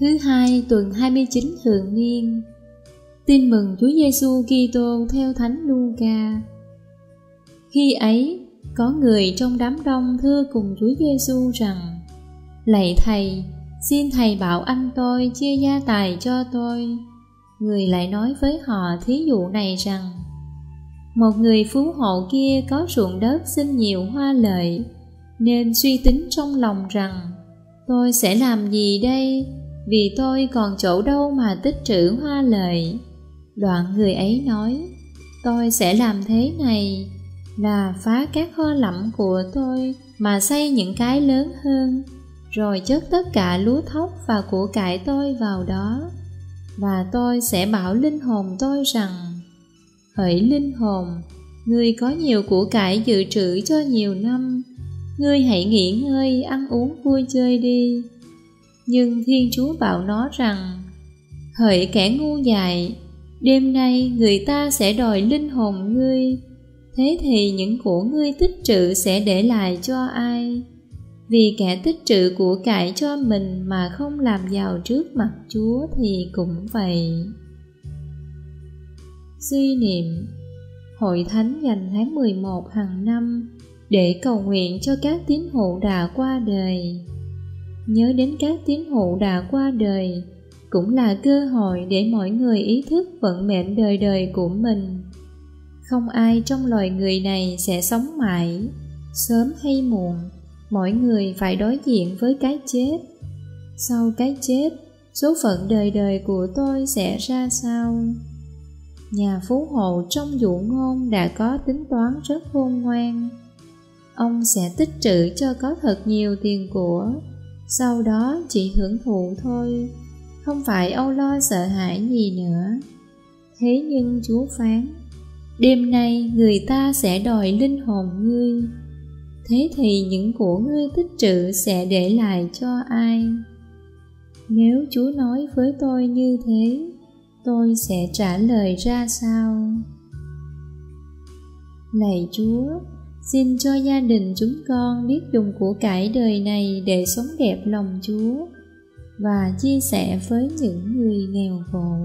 Thứ hai tuần 29 thường niên Tin mừng Chúa Giêsu Kitô theo Thánh Luca. Khi ấy, có người trong đám đông thưa cùng Chúa Giêsu rằng: Lạy thầy, xin thầy bảo anh tôi chia gia tài cho tôi. Người lại nói với họ thí dụ này rằng: Một người phú hộ kia có ruộng đất xin nhiều hoa lợi, nên suy tính trong lòng rằng: Tôi sẽ làm gì đây? Vì tôi còn chỗ đâu mà tích trữ hoa lợi? Đoạn người ấy nói Tôi sẽ làm thế này Là phá các kho lẫm của tôi Mà xây những cái lớn hơn Rồi chất tất cả lúa thóc và của cải tôi vào đó. Và tôi sẽ bảo linh hồn tôi rằng Hỡi linh hồn Ngươi có nhiều của cải dự trữ cho nhiều năm. Ngươi hãy nghỉ ngơi, ăn uống vui chơi đi. Nhưng Thiên Chúa bảo nó rằng, Hỡi kẻ ngu dại, Đêm nay người ta sẽ đòi linh hồn ngươi Thế thì những của ngươi tích trữ sẽ để lại cho ai? Vì kẻ tích trữ của cải cho mình mà không làm giàu trước mặt Chúa thì cũng vậy. Suy niệm Hội Thánh dành tháng 11 hàng năm để cầu nguyện cho các tín hữu đã qua đời. Nhớ đến các tín hữu đã qua đời, cũng là cơ hội để mọi người ý thức vận mệnh đời đời của mình. Không ai trong loài người này sẽ sống mãi, sớm hay muộn mỗi người phải đối diện với cái chết. Sau cái chết, số phận đời đời của tôi sẽ ra sao? Nhà phú hộ trong dụ ngôn đã có tính toán rất khôn ngoan. Ông sẽ tích trữ cho có thật nhiều tiền của sau đó chỉ hưởng thụ thôi, không phải âu lo sợ hãi gì nữa. Thế nhưng chúa phán, đêm nay người ta sẽ đòi linh hồn ngươi. Thế thì những của ngươi tích trữ sẽ để lại cho ai? Nếu chúa nói với tôi như thế, tôi sẽ trả lời ra sao? Lạy chúa xin cho gia đình chúng con biết dùng của cải đời này để sống đẹp lòng chúa và chia sẻ với những người nghèo khổ.